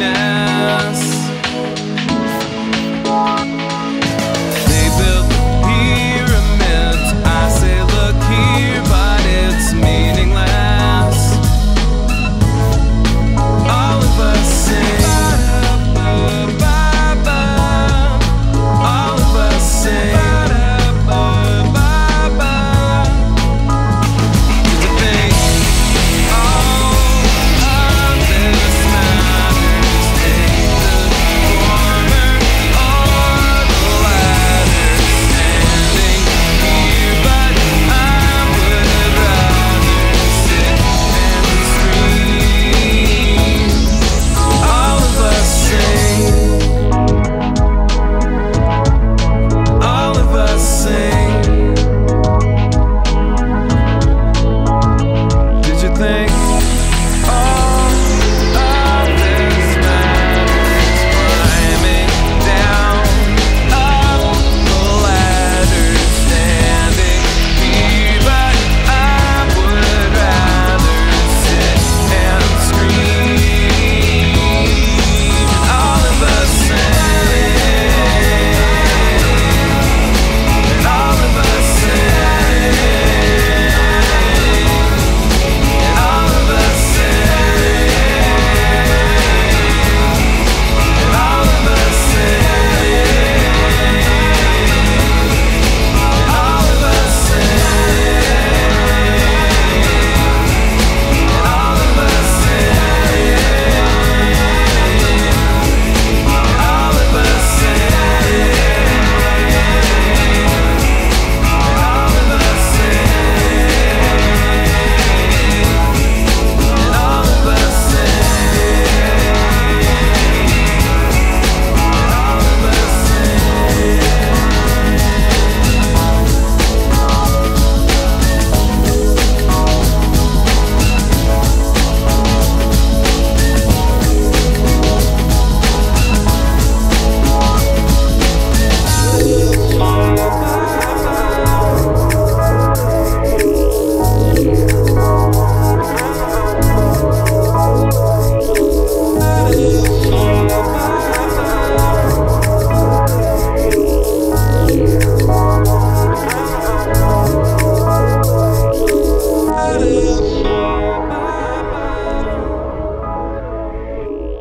happiness